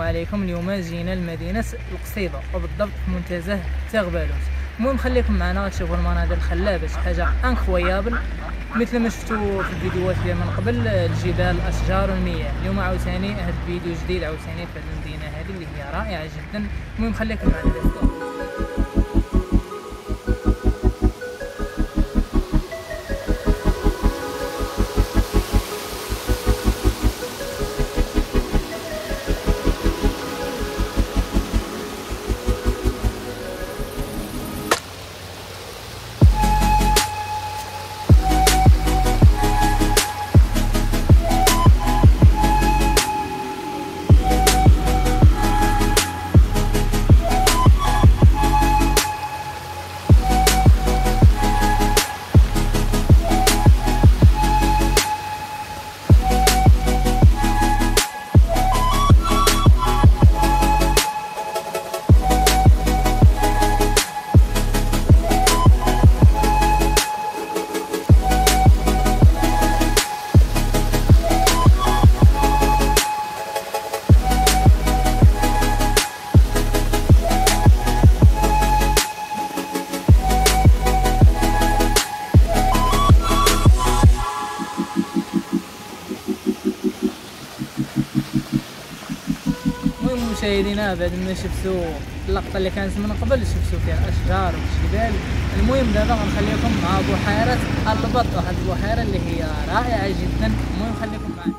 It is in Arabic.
عليكم. اليوم جينا لمدينة القصيدة وبالضبط في منتزه تغبالوت. المهم خليكم معنا تشوفوا المناظر الخلابة شي حاجة انكرويابل مثل ما شفتوا في الفيديوهات اللي من قبل الجبال الأشجار والمياه. اليوم عاوتاني هذا الفيديو جديد عاوتاني في المدينة هذه اللي هي رائعة جدا. المهم خليكم معنا. مشاهدينا بعد ما شفتوا اللقطة اللي كانت من قبل شفتوا فيها أشجار وجبال المهم دابا غنخليكم مع بحيرة البط واحد البحيرة اللي هي رائعة جدا. المهم خليكم معنا